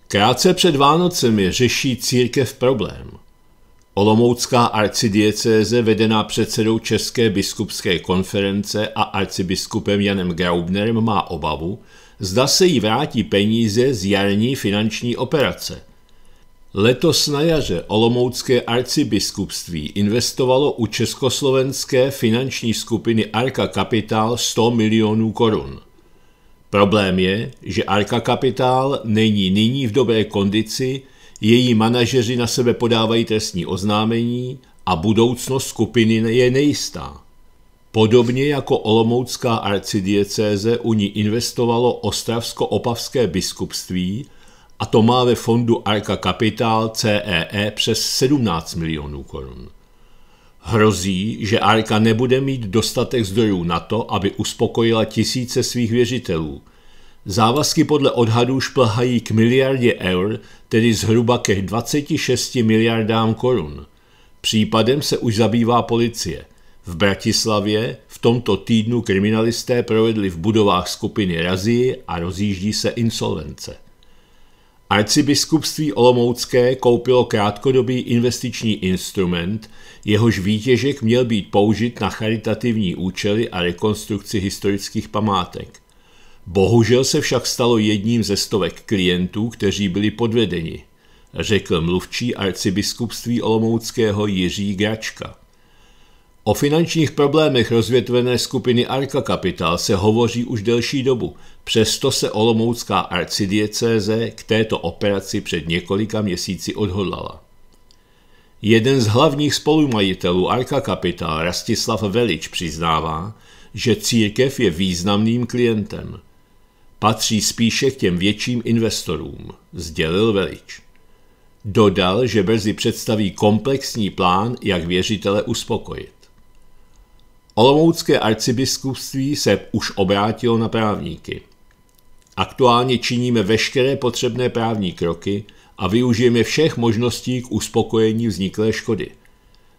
Krátce před Vánocemi řeší církev problém. Olomoucká arcidiecéze vedená předsedou České biskupské konference a arcibiskupem Janem Graubnerem má obavu, zda se jí vrátí peníze z jarní finanční operace – Letos na jaře Olomoucké arcibiskupství investovalo u československé finanční skupiny Arka Kapitál 100 milionů korun. Problém je, že Arka Kapitál není nyní v dobré kondici, její manažeři na sebe podávají trestní oznámení a budoucnost skupiny je nejistá. Podobně jako Olomoucká arcidiecéze u ní investovalo Ostravsko-Opavské biskupství – a to má ve fondu Arka Capital CEE e přes 17 milionů korun. Hrozí, že Arka nebude mít dostatek zdrojů na to, aby uspokojila tisíce svých věřitelů. Závazky podle odhadů šplhají k miliardě eur, tedy zhruba ke 26 miliardám korun. Případem se už zabývá policie. V Bratislavě v tomto týdnu kriminalisté provedli v budovách skupiny razii a rozjíždí se insolvence. Arcibiskupství Olomoucké koupilo krátkodobý investiční instrument, jehož výtěžek měl být použit na charitativní účely a rekonstrukci historických památek. Bohužel se však stalo jedním ze stovek klientů, kteří byli podvedeni, řekl mluvčí arcibiskupství Olomouckého Jiří Gračka. O finančních problémech rozvětvené skupiny Arka Capital se hovoří už delší dobu, přesto se Olomoucká arcidiecéze k této operaci před několika měsíci odhodlala. Jeden z hlavních spolumajitelů Arka Capital, Rastislav Velič, přiznává, že církev je významným klientem. Patří spíše k těm větším investorům, sdělil Velič. Dodal, že brzy představí komplexní plán, jak věřitele uspokojit. Olomoucké arcibiskupství se už obrátilo na právníky. Aktuálně činíme veškeré potřebné právní kroky a využijeme všech možností k uspokojení vzniklé škody.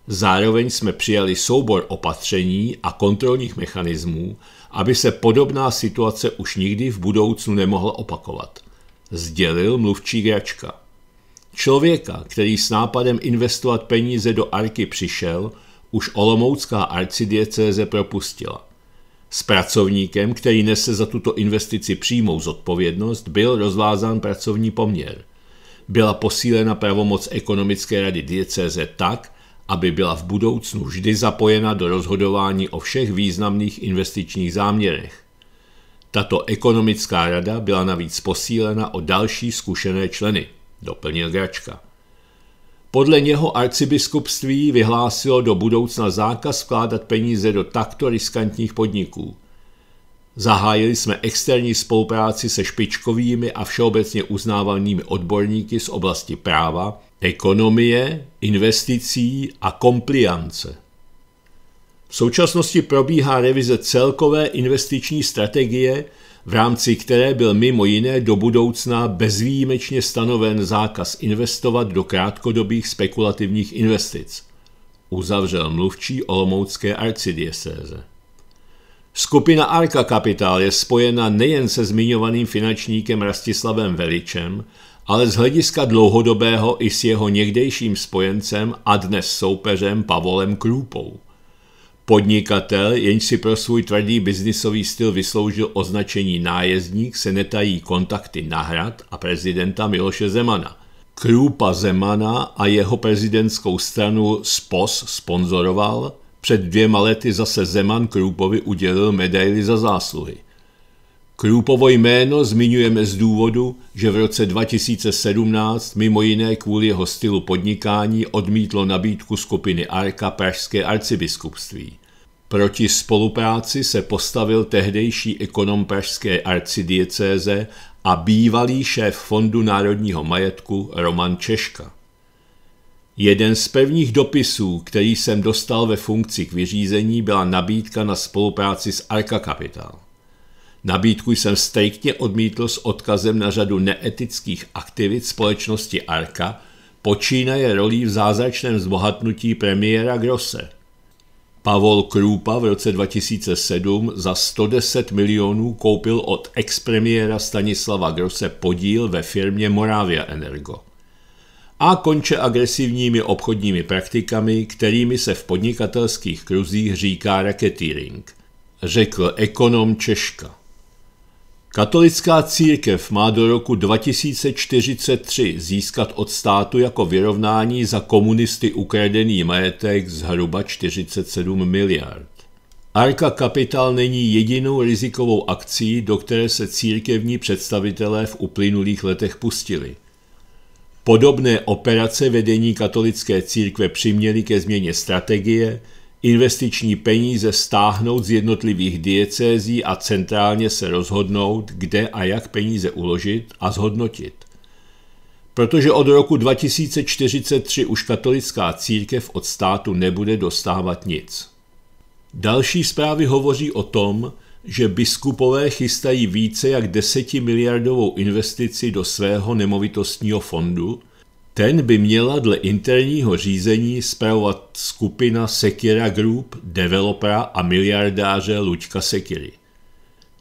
Zároveň jsme přijali soubor opatření a kontrolních mechanismů, aby se podobná situace už nikdy v budoucnu nemohla opakovat. Sdělil mluvčí Gračka. Člověka, který s nápadem investovat peníze do Arky přišel, už Olomoucká arcidiecéze propustila. S pracovníkem, který nese za tuto investici přímou zodpovědnost, byl rozvázán pracovní poměr. Byla posílena pravomoc ekonomické rady diecéze tak, aby byla v budoucnu vždy zapojena do rozhodování o všech významných investičních záměrech. Tato ekonomická rada byla navíc posílena o další zkušené členy, doplnil Gračka. Podle něho arcibiskupství vyhlásilo do budoucna zákaz vkládat peníze do takto riskantních podniků. Zahájili jsme externí spolupráci se špičkovými a všeobecně uznávanými odborníky z oblasti práva, ekonomie, investicí a kompliance. V současnosti probíhá revize celkové investiční strategie, v rámci které byl mimo jiné do budoucna bezvýjimečně stanoven zákaz investovat do krátkodobých spekulativních investic. Uzavřel mluvčí Olomoucké arcidiecéze. Skupina Arka Kapitál je spojena nejen se zmiňovaným finančníkem Rastislavem Veličem, ale z hlediska dlouhodobého i s jeho někdejším spojencem a dnes soupeřem Pavolem Krůpou. Podnikatel, jenž si pro svůj tvrdý biznisový styl vysloužil označení nájezdník, se netají kontakty na hrad a prezidenta Miloše Zemana. Krůpa Zemana a jeho prezidentskou stranu SPOS sponzoroval, před dvěma lety zase Zeman Krůpovi udělil medaily za zásluhy. Krůpovo jméno zmiňujeme z důvodu, že v roce 2017 mimo jiné kvůli jeho stylu podnikání odmítlo nabídku skupiny Arka Pražské arcibiskupství. Proti spolupráci se postavil tehdejší ekonom Pražské arcidiecéze a bývalý šéf Fondu národního majetku Roman Češka. Jeden z prvních dopisů, který jsem dostal ve funkci k vyřízení, byla nabídka na spolupráci s Arka Capital. Nabídku jsem striktně odmítl s odkazem na řadu neetických aktivit společnosti Arka, počínaje rolí v zázračném zbohatnutí premiéra Grosse. Pavol Krůpa v roce 2007 za 110 milionů koupil od expremiéra Stanislava Grosse podíl ve firmě Moravia Energo. A konče agresivními obchodními praktikami, kterými se v podnikatelských kruzích říká racketeering, řekl ekonom Češka. Katolická církev má do roku 2043 získat od státu jako vyrovnání za komunisty ukradený majetek zhruba 47 miliard. Arka Kapital není jedinou rizikovou akcí, do které se církevní představitelé v uplynulých letech pustili. Podobné operace vedení katolické církve přiměly ke změně strategie, investiční peníze stáhnout z jednotlivých diecézí a centrálně se rozhodnout, kde a jak peníze uložit a zhodnotit. Protože od roku 2043 už katolická církev od státu nebude dostávat nic. Další zprávy hovoří o tom, že biskupové chystají více jak desetimiliardovou investici do svého nemovitostního fondu – ten by měla dle interního řízení spravovat skupina Sekira Group, developera a miliardáře Luďka Sekiry.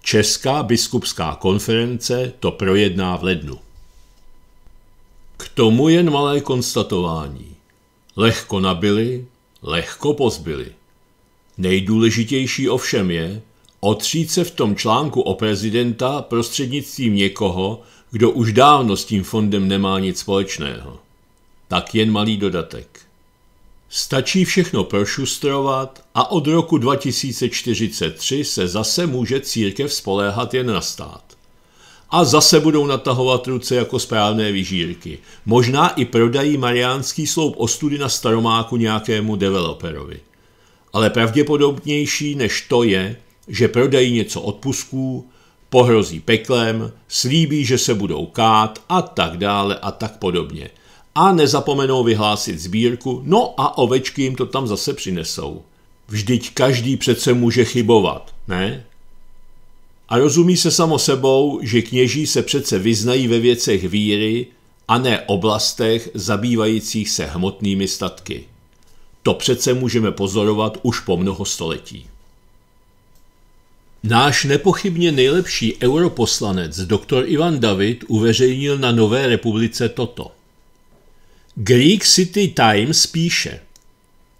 Česká biskupská konference to projedná v lednu. K tomu jen malé konstatování. Lehko nabili, lehko pozbyli. Nejdůležitější ovšem je, otřít se v tom článku o prezidenta prostřednictvím někoho, kdo už dávno s tím fondem nemá nic společného. Tak jen malý dodatek. Stačí všechno prošustrovat a od roku 2043 se zase může církev spoléhat jen na stát. A zase budou natahovat ruce jako správné vyžírky. Možná i prodají mariánský sloup ostudy na staromáku nějakému developerovi. Ale pravděpodobnější než to je, že prodají něco odpusků, pohrozí peklem, slíbí, že se budou kát a tak dále a tak podobně. A nezapomenou vyhlásit sbírku, no a ovečky jim to tam zase přinesou. Vždyť každý přece může chybovat, ne? A rozumí se samo sebou, že kněží se přece vyznají ve věcech víry a ne oblastech zabývajících se hmotnými statky. To přece můžeme pozorovat už po mnoho století. Náš nepochybně nejlepší europoslanec dr. Ivan David uveřejnil na Nové republice toto. Greek City Times píše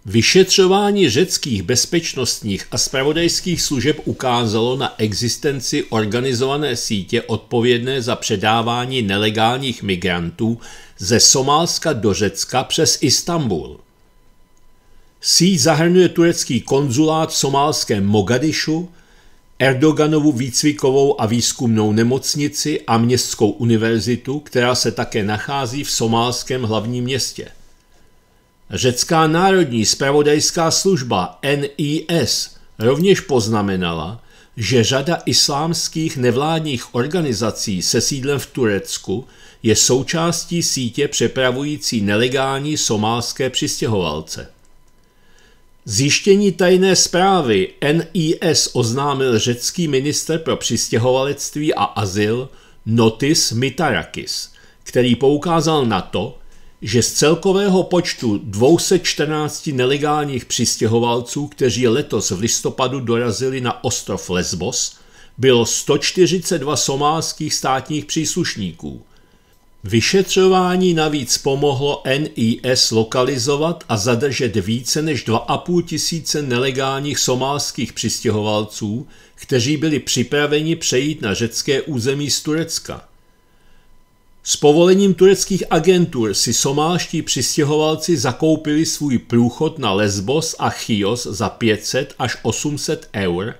Vyšetřování řeckých bezpečnostních a spravodajských služeb ukázalo na existenci organizované sítě odpovědné za předávání nelegálních migrantů ze Somálska do Řecka přes Istanbul. Síť zahrnuje turecký konzulát v somálském Mogadišu, Erdoganovu výcvikovou a výzkumnou nemocnici a městskou univerzitu, která se také nachází v somálském hlavním městě. Řecká národní spravodajská služba NIS rovněž poznamenala, že řada islámských nevládních organizací se sídlem v Turecku je součástí sítě přepravující nelegální somálské přistěhovalce. Zjištění tajné zprávy NIS oznámil řecký minister pro přistěhovalectví a azyl Notis Mitarakis, který poukázal na to, že z celkového počtu 214 nelegálních přistěhovalců, kteří letos v listopadu dorazili na ostrov Lesbos, bylo 142 somálských státních příslušníků. Vyšetřování navíc pomohlo NIS lokalizovat a zadržet více než 2,5 tisíce nelegálních somálských přistěhovalců, kteří byli připraveni přejít na řecké území z Turecka. S povolením tureckých agentur si somálští přistěhovalci zakoupili svůj průchod na Lesbos a Chios za 500 až 800 eur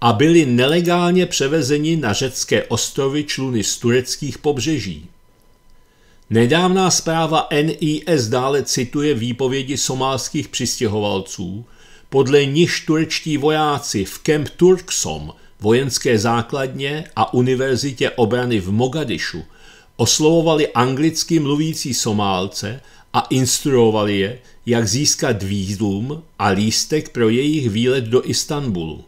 a byli nelegálně převezeni na řecké ostrovy čluny z tureckých pobřeží. Nedávná zpráva NIS dále cituje výpovědi somálských přistěhovalců, podle nichž turečtí vojáci v Camp Turksom, vojenské základně a univerzitě obrany v Mogadišu oslovovali anglicky mluvící Somálce a instruovali je, jak získat výzum a lístek pro jejich výlet do Istanbulu.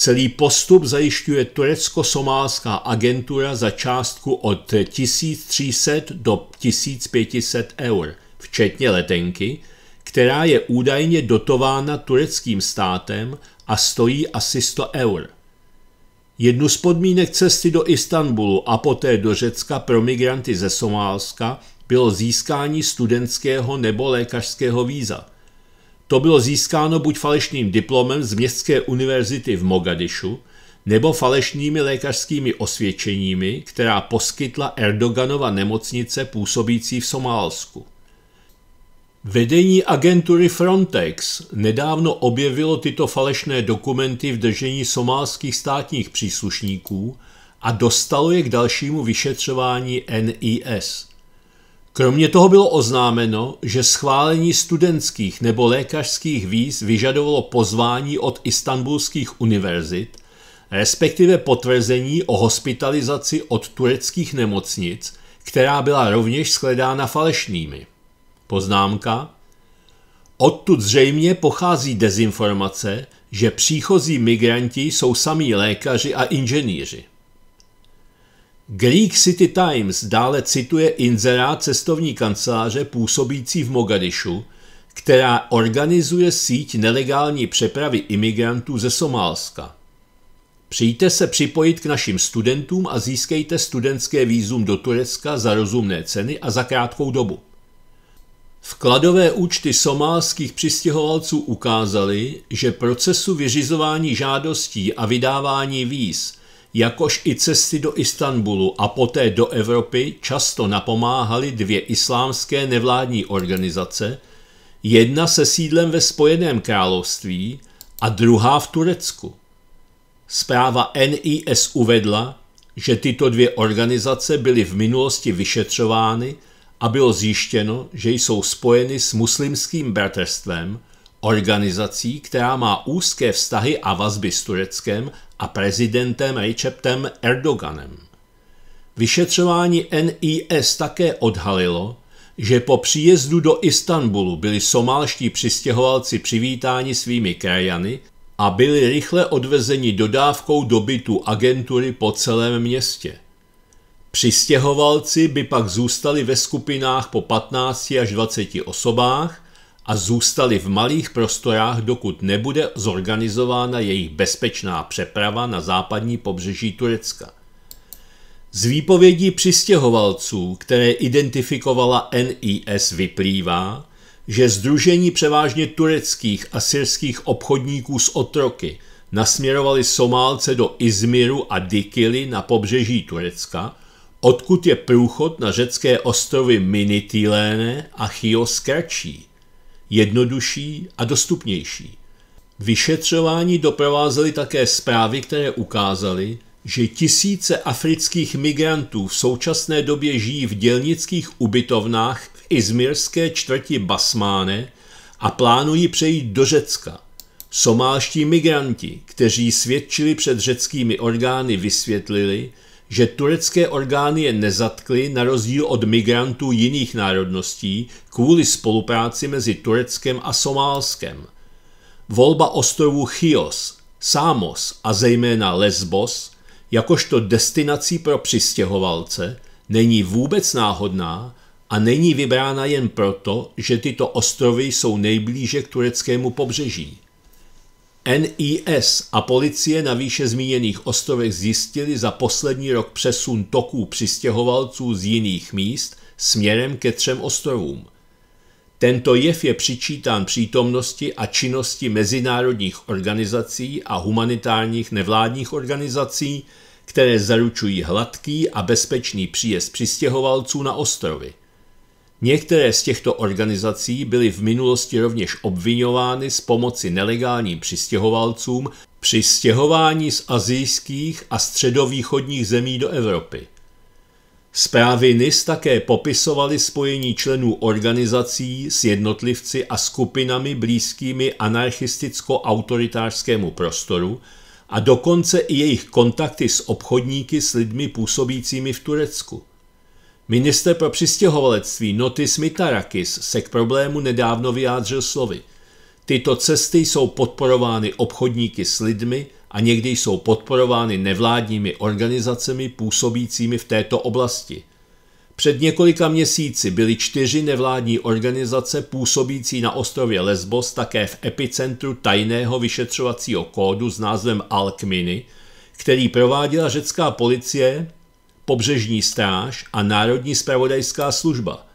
Celý postup zajišťuje turecko-somálská agentura za částku od 1300 do 1500 eur, včetně letenky, která je údajně dotována tureckým státem a stojí asi 100 eur. Jednu z podmínek cesty do Istanbulu a poté do Řecka pro migranty ze Somálska bylo získání studentského nebo lékařského víza. To bylo získáno buď falešným diplomem z Městské univerzity v Mogadišu, nebo falešnými lékařskými osvědčeními, která poskytla Erdoganova nemocnice působící v Somálsku. Vedení agentury Frontex nedávno objevilo tyto falešné dokumenty v držení somálských státních příslušníků a dostalo je k dalšímu vyšetřování NIS. Kromě toho bylo oznámeno, že schválení studentských nebo lékařských víz vyžadovalo pozvání od istanbulských univerzit, respektive potvrzení o hospitalizaci od tureckých nemocnic, která byla rovněž shledána falešnými. Poznámka. Odtud zřejmě pochází dezinformace, že příchozí migranti jsou samí lékaři a inženýři. Greek City Times dále cituje inzerát cestovní kanceláře působící v Mogadišu, která organizuje síť nelegální přepravy imigrantů ze Somálska. Přijďte se připojit k našim studentům a získejte studentské výzum do Turecka za rozumné ceny a za krátkou dobu. Vkladové účty somálských přistěhovalců ukázaly, že procesu vyřizování žádostí a vydávání víz, jakož i cesty do Istanbulu a poté do Evropy často napomáhaly dvě islámské nevládní organizace, jedna se sídlem ve Spojeném království a druhá v Turecku. Zpráva NIS uvedla, že tyto dvě organizace byly v minulosti vyšetřovány a bylo zjištěno, že jsou spojeny s muslimským bratrstvem, organizací, která má úzké vztahy a vazby s Tureckem a prezidentem Receptem Erdoganem. Vyšetřování NIS také odhalilo, že po příjezdu do Istanbulu byli somálští přistěhovalci přivítáni svými krajany a byli rychle odvezeni dodávkou do bytu agentury po celém městě. Přistěhovalci by pak zůstali ve skupinách po 15 až 20 osobách a zůstali v malých prostorách, dokud nebude zorganizována jejich bezpečná přeprava na západní pobřeží Turecka. Z výpovědí přistěhovalců, které identifikovala NIS, vyplývá, že združení převážně tureckých a syrských obchodníků s otroky nasměrovali Somálce do Izmiru a Dikily na pobřeží Turecka – odkud je průchod na řecké ostrovy Minitylene a Chios kratší, jednodušší a dostupnější. Vyšetřování doprovázely také zprávy, které ukázaly, že tisíce afrických migrantů v současné době žijí v dělnických ubytovnách v izmirské čtvrti Basmáne a plánují přejít do Řecka. Somálští migranti, kteří svědčili před řeckými orgány, vysvětlili, že turecké orgány je nezatkly na rozdíl od migrantů jiných národností kvůli spolupráci mezi Tureckem a Somálskem. Volba ostrovů Chios, Samos a zejména Lesbos jakožto destinací pro přistěhovalce není vůbec náhodná a není vybrána jen proto, že tyto ostrovy jsou nejblíže k tureckému pobřeží. NIS a policie na výše zmíněných ostrovech zjistili za poslední rok přesun toků přistěhovalců z jiných míst směrem ke třem ostrovům. Tento jev je přičítán přítomnosti a činnosti mezinárodních organizací a humanitárních nevládních organizací, které zaručují hladký a bezpečný příjezd přistěhovalců na ostrovy. Některé z těchto organizací byly v minulosti rovněž obvinovány z pomoci nelegálním přistěhovalcům při stěhování z azijských a středovýchodních zemí do Evropy. Zprávy NIS také popisovaly spojení členů organizací s jednotlivci a skupinami blízkými anarchisticko-autoritářskému prostoru a dokonce i jejich kontakty s obchodníky s lidmi působícími v Turecku. Minister pro přistěhovalectví Notis Mitarakis se k problému nedávno vyjádřil slovy. Tyto cesty jsou podporovány obchodníky s lidmi a někdy jsou podporovány nevládními organizacemi působícími v této oblasti. Před několika měsíci byly čtyři nevládní organizace působící na ostrově Lesbos také v epicentru tajného vyšetřovacího kódu s názvem Alkminy, který prováděla řecká policie pobřežní stráž a Národní spravodajská služba.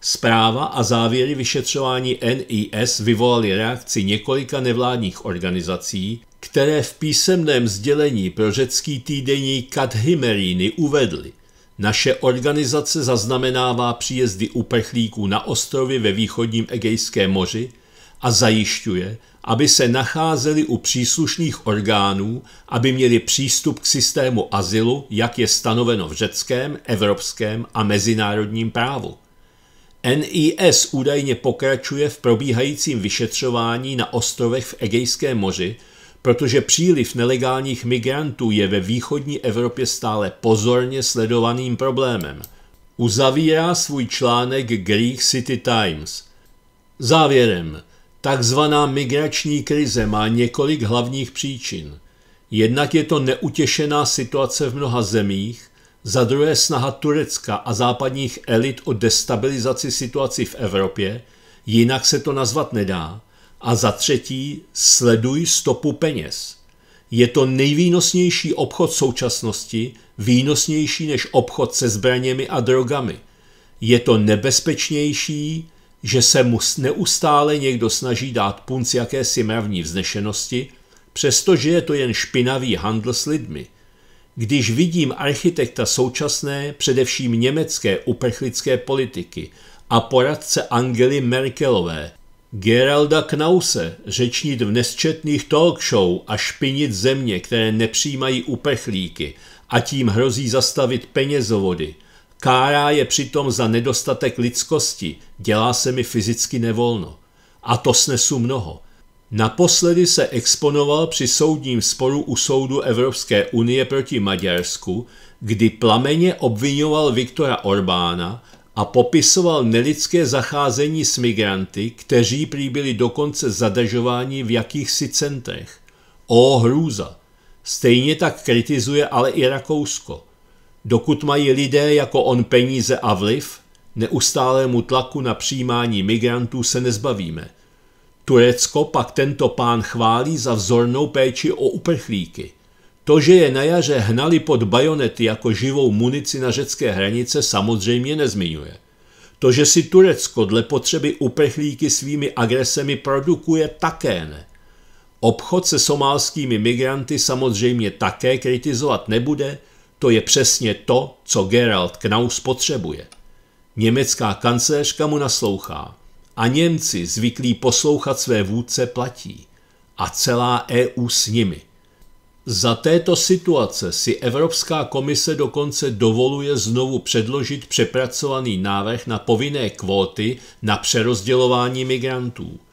Zpráva a závěry vyšetřování NIS vyvolaly reakci několika nevládních organizací, které v písemném sdělení pro řecký týdenní Kadhimerini uvedly. Naše organizace zaznamenává příjezdy uprchlíků na ostrovy ve východním Egejském moři a zajišťuje, aby se nacházeli u příslušných orgánů, aby měli přístup k systému azylu, jak je stanoveno v řeckém, evropském a mezinárodním právu. NIS údajně pokračuje v probíhajícím vyšetřování na ostrovech v Egejském moři, protože příliv nelegálních migrantů je ve východní Evropě stále pozorně sledovaným problémem. Uzavírá svůj článek Greek City Times. Závěrem, Takzvaná migrační krize má několik hlavních příčin. Jednak je to neutěšená situace v mnoha zemích, za druhé snaha Turecka a západních elit o destabilizaci situaci v Evropě, jinak se to nazvat nedá, a za třetí sleduj stopu peněz. Je to nejvýnosnější obchod současnosti, výnosnější než obchod se zbraněmi a drogami. Je to nebezpečnější, že se mu neustále někdo snaží dát punc jakési mravní vznešenosti, přestože je to jen špinavý handl s lidmi. Když vidím architekta současné, především německé uprchlické politiky a poradce Angely Merkelové, Geralda Knause, řečnit v nesčetných talk show a špinit země, které nepřijímají uprchlíky a tím hrozí zastavit penězovody – Kárá je přitom za nedostatek lidskosti, dělá se mi fyzicky nevolno. A to snesu mnoho. Naposledy se exponoval při soudním sporu u soudu Evropské unie proti Maďarsku, kdy plameně obvinoval Viktora Orbána a popisoval nelidské zacházení s migranty, kteří prý byli dokonce zadržováni v jakýchsi centrech. O hrůza! Stejně tak kritizuje ale i Rakousko – Dokud mají lidé jako on peníze a vliv, neustálému tlaku na přijímání migrantů se nezbavíme. Turecko pak tento pán chválí za vzornou péči o uprchlíky. To, že je na jaře hnali pod bajonety jako živou munici na řecké hranice, samozřejmě nezmiňuje. To, že si Turecko dle potřeby uprchlíky svými agresemi produkuje, také ne. Obchod se somálskými migranty samozřejmě také kritizovat nebude, to je přesně to, co Gerald Knaus potřebuje. Německá kancléřka mu naslouchá a Němci zvyklí poslouchat své vůdce platí a celá EU s nimi. Za této situace si Evropská komise dokonce dovoluje znovu předložit přepracovaný návrh na povinné kvóty na přerozdělování migrantů –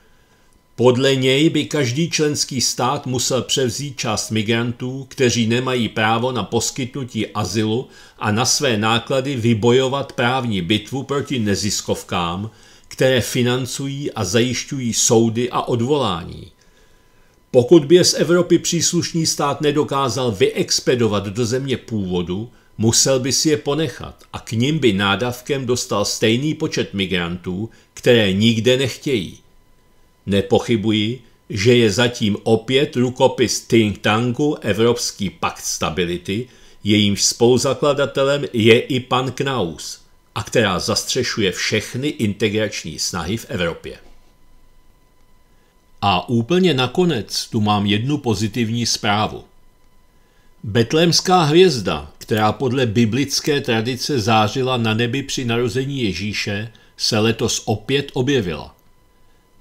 podle něj by každý členský stát musel převzít část migrantů, kteří nemají právo na poskytnutí azylu a na své náklady vybojovat právní bitvu proti neziskovkám, které financují a zajišťují soudy a odvolání. Pokud by je z Evropy příslušný stát nedokázal vyexpedovat do země původu, musel by si je ponechat a k ním by nádavkem dostal stejný počet migrantů, které nikde nechtějí. Nepochybuji, že je zatím opět rukopis think tanku Evropský pakt stability, jejímž spoluzakladatelem je i pan Knaus a která zastřešuje všechny integrační snahy v Evropě. A úplně nakonec tu mám jednu pozitivní zprávu. Betlémská hvězda, která podle biblické tradice zářila na nebi při narození Ježíše, se letos opět objevila.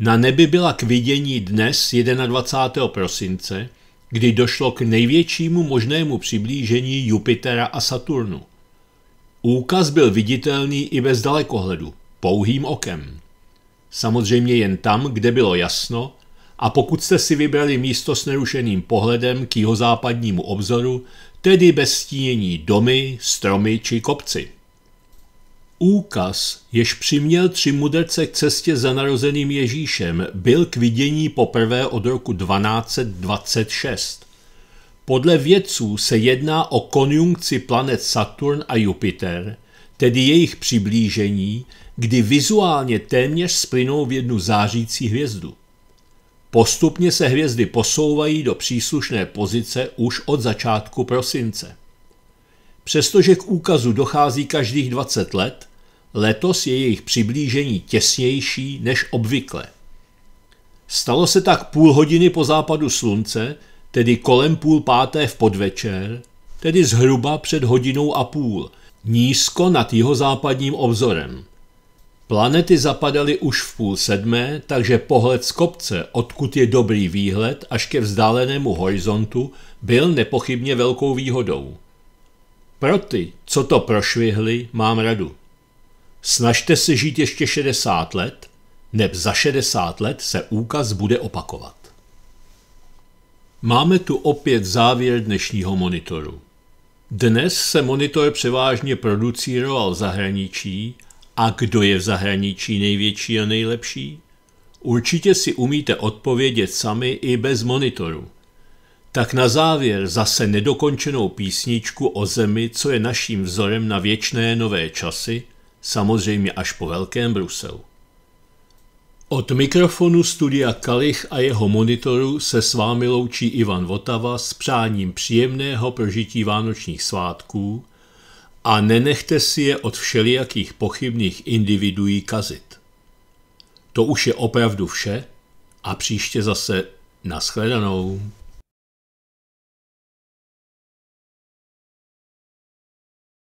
Na nebi byla k vidění dnes 21. prosince, kdy došlo k největšímu možnému přiblížení Jupitera a Saturnu. Úkaz byl viditelný i bez dalekohledu, pouhým okem. Samozřejmě jen tam, kde bylo jasno, a pokud jste si vybrali místo s nerušeným pohledem k jihozápadnímu obzoru, tedy bez stínění domy, stromy či kopci. Úkaz, jež přiměl tři mudrce k cestě za narozeným Ježíšem, byl k vidění poprvé od roku 1226. Podle vědců se jedná o konjunkci planet Saturn a Jupiter, tedy jejich přiblížení, kdy vizuálně téměř splynou v jednu zářící hvězdu. Postupně se hvězdy posouvají do příslušné pozice už od začátku prosince. Přestože k úkazu dochází každých 20 let, letos je jejich přiblížení těsnější než obvykle. Stalo se tak půl hodiny po západu slunce, tedy kolem půl páté v podvečer, tedy zhruba před hodinou a půl, nízko nad západním obzorem. Planety zapadaly už v půl sedmé, takže pohled z kopce, odkud je dobrý výhled až ke vzdálenému horizontu, byl nepochybně velkou výhodou. Pro ty, co to prošvihli, mám radu. Snažte se žít ještě 60 let, neb za 60 let se úkaz bude opakovat. Máme tu opět závěr dnešního monitoru. Dnes se monitor převážně producíroval v zahraničí a kdo je v zahraničí největší a nejlepší? Určitě si umíte odpovědět sami i bez monitoru. Tak na závěr zase nedokončenou písničku o zemi, co je naším vzorem na věčné nové časy, samozřejmě až po Velkém Bruselu. Od mikrofonu studia Kalich a jeho monitoru se s vámi loučí Ivan Votava s přáním příjemného prožití vánočních svátků a nenechte si je od všelijakých pochybných individuí kazit. To už je opravdu vše a příště zase nashledanou.